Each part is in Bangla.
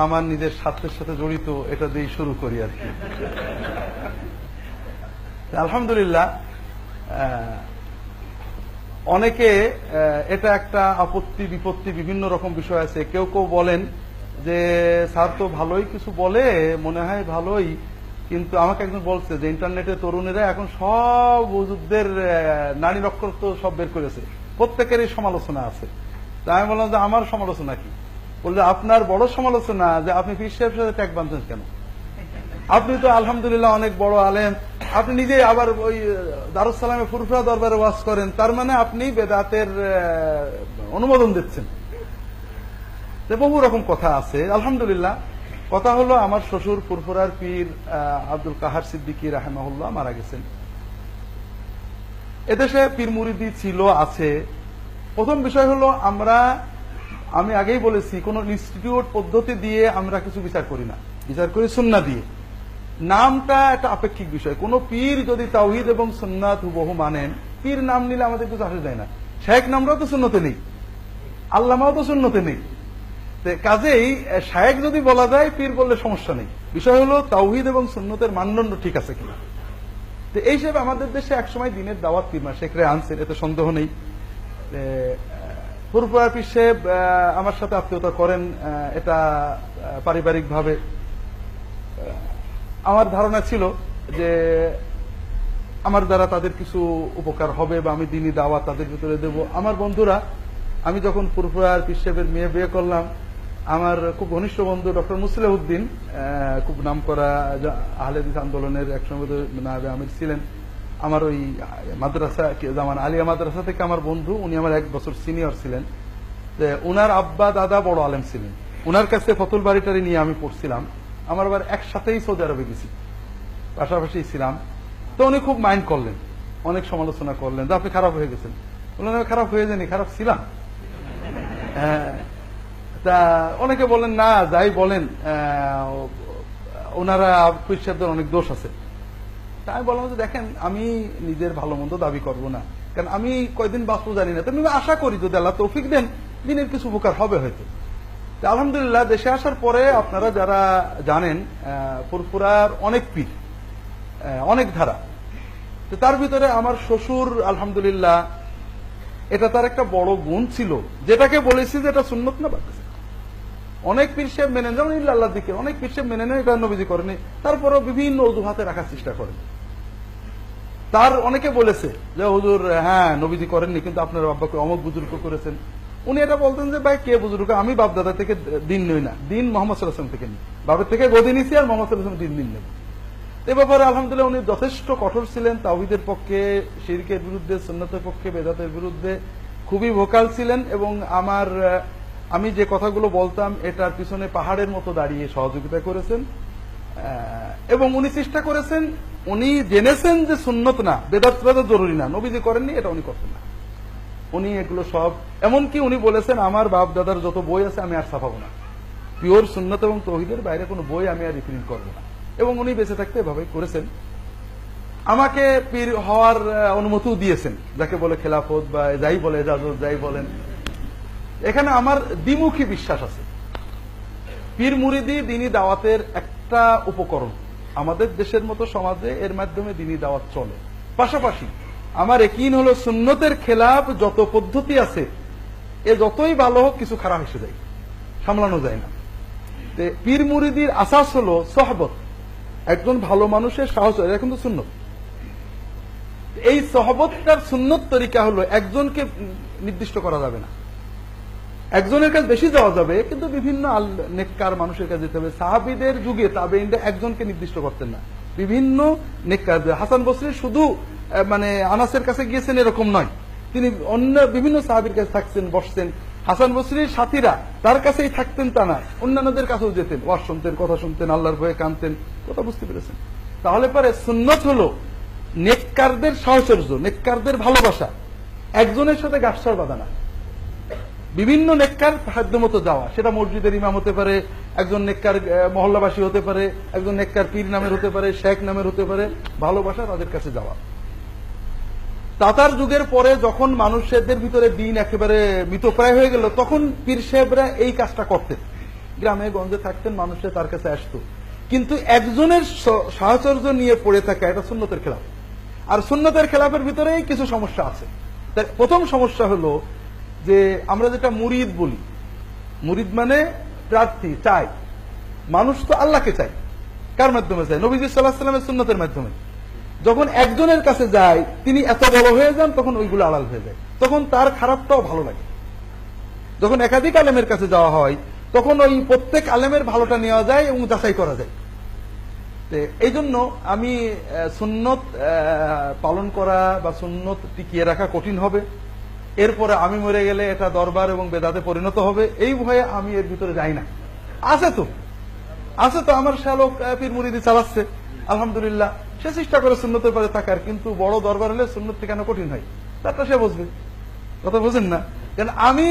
আমার নিজের স্বার্থের সাথে জড়িত এটা দিয়ে শুরু করি আর কি। আলহামদুলিল্লাহ অনেকে এটা একটা আপত্তি বিপত্তি বিভিন্ন রকম বিষয় আছে। কেউ কেউ বলেন যে স্যার তো ভালোই কিছু বলে মনে হয় ভালোই। কিন্তু আমাকে একজন বলছে যে ইন্টারনেটে তরুণেরা এখন সব আহ, নারী তো সব বের করেছে। প্রত্যেকেরই সমালোচনা আছে। তা আমি বললাম যে আমার সমালোচনা কি? বললে, আপনার বড় সমালোচনা যে আপনি পীর সাহেবের সাথে ট্যাগ বাঁধছেন কেন? আপনি তো আলহামদুলিল্লাহ অনেক বড় আলেম। আপনি নিজে আবার ওই দারুসালামে ফুরফুরা দরবারে ওয়াজ করেন। তার মানে আপনি বেদাতের অনুমোদন দিচ্ছেন। বহু রকম কথা আছে। আলহামদুলিল্লাহ, কথা হলো আমার শ্বশুর ফুরফুরার পীর আব্দুল কাহার সিদ্দিকী রাহেমাহুল্লাহ মারা গেছেন। এদেশে পীর মুরিদি ছিল, আছে। প্রথম বিষয় হলো আমরা আমি আগেই বলেছি, কোন ইনস্টিটিউট পদ্ধতি দিয়ে আমরা কিছু বিচার করি না। বিচার করি সুন্না দিয়ে। নামটা একটা আপেক্ষিক বিষয়। কোন পীর যদি তাওহিদ এবং সুন্নাত বহু মানেন, পীর নাম নিলে আমাদের কিছু আসে যায় না। শেখ নামটাও তো সুন্নতে নেই। আল্লামাও তো সুন্নতে নেই। কাজেই শায়েক যদি বলা যায়, পীর বললে সমস্যা নেই। বিষয় হলো, তাওহিদ এবং সুন্নতের মানদণ্ড ঠিক আছে কিনা। তো এই হিসেবে আমাদের দেশে একসময় দিনের দাওয়াত পীরমা শেখরে আনছেন, এতে সন্দেহ নেই। পুরপুরা পীর আমার সাথে আত্মীয়তা করেন এটা পারিবারিক ভাবে আমার ধারণা ছিল যে আমার দ্বারা তাদের কিছু উপকার হবে বা আমি দিনই দাওয়াত তাদের ভিতরে দেব। আমার বন্ধুরা, আমি যখন পুরপুরার পীর সাহেবের মেয়ে বিয়ে করলাম, আমার খুব ঘনিষ্ঠ বন্ধু ডক্টর মুসলিহ উদ্দিন খুব নাম করা আহলেদিস আন্দোলনের একসঙ্গে আমির ছিলেন আমার ওই মাদ্রাসা যেমন আলিয়া মাদ্রাসা থেকে আমার বন্ধু উনি আমার এক বছর সিনিয়র ছিলেন। যে উনার আব্বা দাদা বড় আলেম ছিলেন। উনার কাছে ফতুল বাড়িটারি নিয়ে আমি পড়ছিলাম। আমার আবার একসাথেই সৌদি আরবে গেছি। পাশাপাশি ছিলাম। তো উনি খুব মাইন্ড করলেন। অনেক সমালোচনা করলেন। যে আপনি খারাপ হয়ে গেছেন। বললেন খারাপ হয়ে যায়নি খারাপ ছিলাম। হ্যাঁ, তা অনেকে বলেন না যাই বলেন ওনারা পরিষদের অনেক দোষ আছে। তা আমি বললাম যে দেখেন, আমি নিজের ভালো মন্দ দাবি করব না। কারণ আমি কয়দিন বাঁচবো জানি না। তুমি আশা করি যদি আল্লাহ তৌফিক দেন, দিনের কিছু উপকার হবে হয়তো। আলহামদুলিল্লাহ, দেশে আসার পরে আপনারা যারা জানেন ফুরফুরার অনেক পীর অনেক ধারা। তো তার ভিতরে আমার শ্বশুর, আলহামদুলিল্লাহ, এটা তার একটা বড় গুণ ছিল। যেটাকে বলেছি যে এটা সুন্নত না বাদ অনেক পীর সাহেব মেনে যেমন ইল্লা আল্লাহ দিকে। অনেক পীর সাহেব মেনে নেন এটা নবীজি করেনি তারপরেও বিভিন্ন অজুহাতে রাখার চেষ্টা করেন। তার অনেকে বলেছে যে, হুজুর হ্যাঁ নবীজি করেননি, কিন্তু আপনার বাব্বাকে অমক বুজুর্গ করেছেন। উনি এটা বলতেন যে, ভাই, কে বুজুর্গ? আমি বাপদাদা থেকে দিন নই না, দিন মোহাম্মদ সাল্লাহাম থেকে নিই। বাবার থেকে গদি নিছি আর মোহাম্মদ সাল্লাহাম দিন দিন নেব এ ব্যাপারে আলহামদুলিল্লাহ উনি যথেষ্ট কঠোর ছিলেন। তাওহিদের পক্ষে, শিরকের বিরুদ্ধে, সুন্নতের পক্ষে, বেদাতের বিরুদ্ধে খুবই ভোকাল ছিলেন এবং আমার আমি যে কথাগুলো বলতাম, এটার পিছনে পাহাড়ের মতো দাঁড়িয়ে সহযোগিতা করেছেন। এবং উনি চেষ্টা করেছেন উনি জেনেছেন যে সুন্নত না বেদাত জরুরি না। নবীজি করেননি, এটা উনি করতেন না। উনি এগুলো সব, এমনকি উনি বলেছেন, আমার বাপ দাদার যত বই আছে, আমি আর ছাপাবো না। পিওর সুন্নত এবং তহিদের বাইরে কোনো বই আমি আর রিপ্রিন্ট করব না। এবং উনি বেঁচে থাকতে এভাবে করেছেন। আমাকে পীর হওয়ার অনুমতিও দিয়েছেন, যাকে বলে খেলাফত বা যাই বলে এজাজত যাই বলেন। এখানে আমার দ্বিমুখী বিশ্বাস আছে। পীর মুরিদি দিনী দাওয়াতের একটা উপকরণ। আমাদের দেশের মতো সমাজে এর মাধ্যমে দিনী দাওয়াত চলে। পাশাপাশি আমার একিন হলো সুন্নতের খেলাফ যত পদ্ধতি আছে, এ যতই ভালো হোক কিছু খারাপ এসে যায়, সামলানো যায় না। পীর মুরিদির আসাস হলো সহবত, একজন ভালো মানুষের সাহস এটা কিন্তু সুন্নত। এই সহবতটার সুন্নত তরিকা হলো একজনকে নির্দিষ্ট করা যাবে না। একজনের কাছে বেশি যাওয়া যাবে, কিন্তু বিভিন্ন নেককার মানুষের কাছে যেতে হবে। সাহাবিদের যুগে তাবে একজনকে নির্দিষ্ট করতেন না। বিভিন্ন নেককার হাসান বসরি শুধু মানে আনাসের কাছে গিয়েছেন এরকম নয়। তিনি অন্য বিভিন্ন সাহাবির কাছে থাকছেন, বসছেন। হাসান বসরির সাথীরা তার কাছেই থাকতেন তা না। অন্যান্যদের কাছেও যেতেন। ওয়াজ শুনতেন, কথা শুনতেন, আল্লাহর ভয়ে কানতেন কথা বুঝতে পেরেছেন। তাহলে পরে সুন্নত হলো নেককারদের সাহচর্য, নেককারদের ভালোবাসা। একজনের সাথে গাছার বাঁধা না। বিভিন্ন নেককার সাধ্য মতো যাওয়া। সেটা মসজিদের ইমাম হতে পারে, একজন নেককার মহল্লাবাসী হতে পারে, একজন নেককার পীর নামের হতে পারে, শেখ নামের হতে পারে, ভালোবাসা তাদের কাছে যাওয়া। তাতার যুগের পরে যখন মানুষদের ভিতরে দিন একেবারে মৃতপ্রায় হয়ে গেল, তখন পীর সাহেবরা এই কাজটা করতেন। গ্রামে, গঞ্জে থাকতেন, মানুষে তার কাছে আসতো। কিন্তু একজনের সাহচর্য নিয়ে পড়ে থাকা এটা সুন্নতের খেলাফ। আর সুন্নতের খেলাফের ভিতরেই কিছু সমস্যা আছে। প্রথম সমস্যা হলো যে আমরা যেটা মুরিদ বলি। মুরিদ মানে প্রার্থী, চাই। মানুষ তো আল্লাহকে চাই কার মাধ্যমে চাই নবীজি সাল্লাহ সাল্লামের সুন্নতের মাধ্যমে। যখন একজনের কাছে যায়, তিনি এত বড় হয়ে যান, তখন ওইগুলো আড়াল হয়ে যায়। তখন তার খারাপটাও ভালো লাগে। যখন একাধিক আলেমের কাছে যাওয়া হয়, তখন ওই প্রত্যেক আলেমের ভালোটা নেওয়া যায় এবং যাচাই করা যায়। এই জন্য আমি সুন্নত পালন করা বা সুন্নত টিকিয়ে রাখা কঠিন হবে। এরপরে আমি মরে গেলে এটা দরবার এবং বেদাতে পরিণত হবে, এই ভয়ে আমি এর ভিতরে যাই না। আছে তো। আছে তো, আমার শ্যালক পীর মুরিদি চালাচ্ছে। আলহামদুলিল্লাহ, সে চেষ্টা করে সুন্নতের পরে থাকার, কিন্তু বড় দরবার হলে সুন্নত কেন কঠিন হয়। তারটা সে বুঝবে। কথা বুঝেন না? কারণ আমি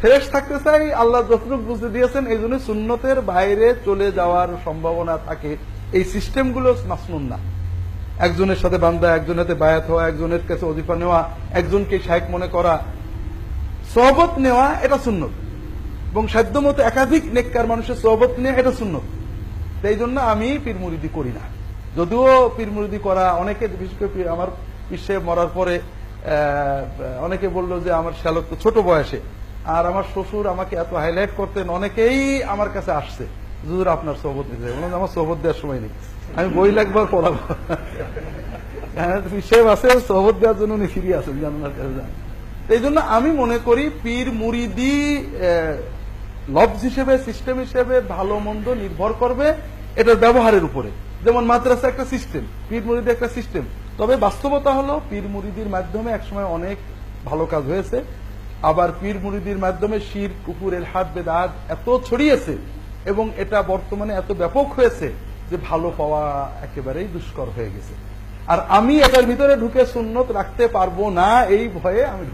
ফ্রেশ থাকতে চাই, আল্লাহ যতটুকু বুঝতে দিয়েছেন, এই জন্য সুন্নতের বাইরে চলে যাওয়ার সম্ভাবনা থাকে। এই সিস্টেমগুলো মাসনুন না। একজনের সাথে বান্দা, একজনের সাথে বায়াত হওয়া, একজনের কাছে অধিপা নেওয়া, একজনকে শায়েক মনে করা, সহবত নেওয়া, এটা সুন্নত। এবং সাধ্য মতো একাধিক নেককার মানুষের সহবত নেওয়া, এটা সুন্নত। তো এই জন্য আমি পীর মুরিদি করি না। যদিও পীর মুরিদি করা, অনেকে বিশেষ করে আমার পিসে মরার পরে অনেকে বলল যে আমার শ্যালক তো ছোট বয়সে, আর আমার শ্বশুর আমাকে এত হাইলাইট করতেন, অনেকেই আমার কাছে আসছে। হুজুর আপনার সহবত দিতে বললাম আমার সহবত দেওয়ার সময় নেই। আমি বই লাগবার পড়াবো। হ্যাঁ, হিসেব আছে সহবত দেওয়ার জন্য উনি ফিরে আসেন জানার কাছে যান এই জন্য আমি মনে করি পীর আহ, লফজ হিসেবে সিস্টেম হিসেবে ভালো মন্দ নির্ভর করবে এটার ব্যবহারের উপরে। যেমন মাদ্রাসা একটা সিস্টেম পীর মুরিদি একটা সিস্টেম। তবে বাস্তবতা হলো পীর মুরিদির মাধ্যমে একসময় অনেক ভালো কাজ হয়েছে। আবার পীর মুরিদির মাধ্যমে শির কুকুরের হাত বেদাত এত ছড়িয়েছে এবং এটা বর্তমানে এত ব্যাপক হয়েছে যে ভালো পাওয়া একেবারেই দুষ্কর হয়ে গেছে। আর আমি এটার ভিতরে ঢুকে সুন্নত রাখতে পারব না, এই ভয়ে আমি